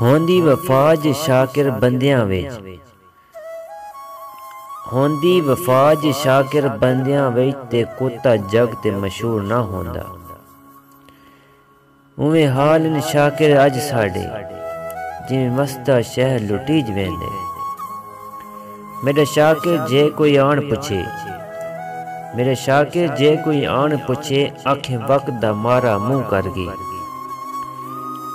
ਹੋਂਦੀ ਵਫਾਜ ਸ਼ਾਕਿਰ ਬੰਦਿਆਂ ਵਿੱਚ। ਹੋਂਦੀ ਵਫਾਜ ਸ਼ਾਕਿਰ ਬੰਦਿਆਂ ਵਿੱਚ ਤੇ ਕੋਤਾ ਜਗ ਤੇ ਮਸ਼ਹੂਰ ਨਾ ਹੁੰਦਾ। ਉਵੇਂ ਹਾਲ ਨ ਸ਼ਾਕਿਰ ਅੱਜ ਸਾਡੇ, ਜਿਵੇਂ ਮਸਤਾ ਸ਼ਹਿਰ ਲੁੱਟੀ ਜਵੇਂਦੇ। ਮੇਰੇ ਸ਼ਾਕਿਰ ਜੇ ਕੋਈ ਆਣ ਪੁੱਛੇ, ਮੇਰੇ ਸ਼ਾਕਿਰ ਜੇ ਕੋਈ ਆਣ ਪੁੱਛੇ, ਆਖੇ ਵਕਤ ਦਾ ਮਾਰਾ ਮੂੰਹ ਕਰ ਗਈ।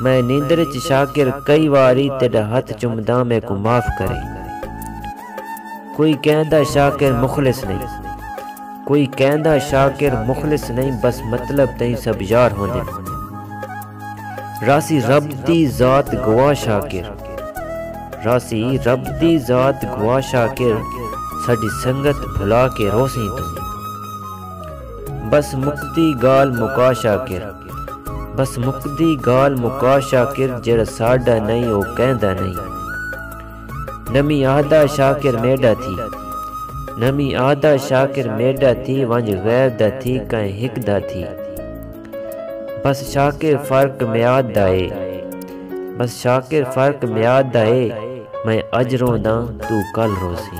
میں نیندرچ شاکر شاکر کئی واری تیڑا ہاتھ چمدہ میں کو معاف کرے۔ کوئی کہندہ شاکر مخلص نہیں۔ کوئی کہندہ شاکر مخلص نہیں، بس مطلب تہیں سب یار ہونے۔ راسی رب دی ذات گواہ شاکر۔ راسی رب دی ذات گواہ شاکر ساڑی سنگت بھلا کے روسیں تم بس مقتی گال مکا شاکر۔ بس مقتی گال مکا شاکر جر ساڑا نہیں او کہندہ نہیں نمی آدھا شاکر میڈا تھی۔ نمی آدھا شاکر میڈا تھی وانج غیر دا تھی کہیں ہک دا تھی۔ بس شاکر فرق میاد دائے بس شاکر فرق میاد دائے میں اجروں دا تو کل روسی